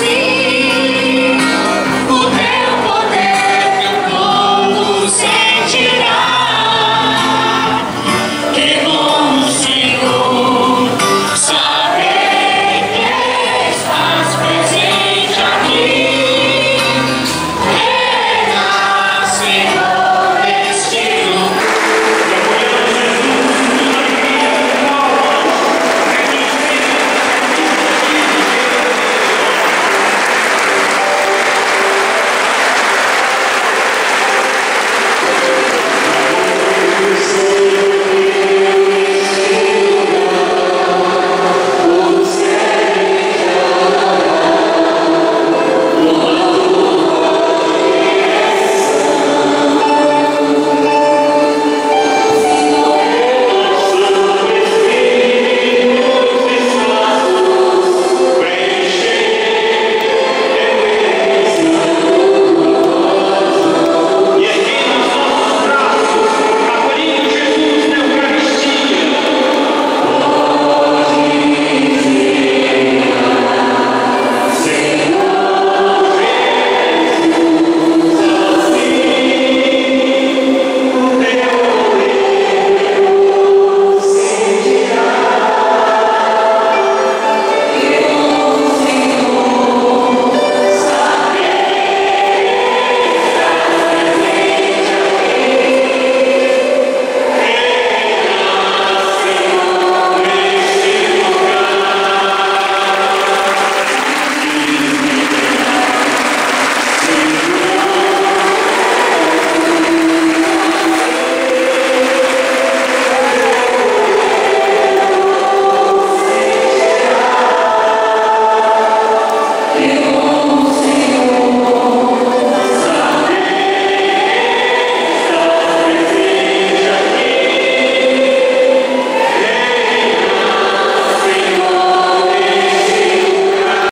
see.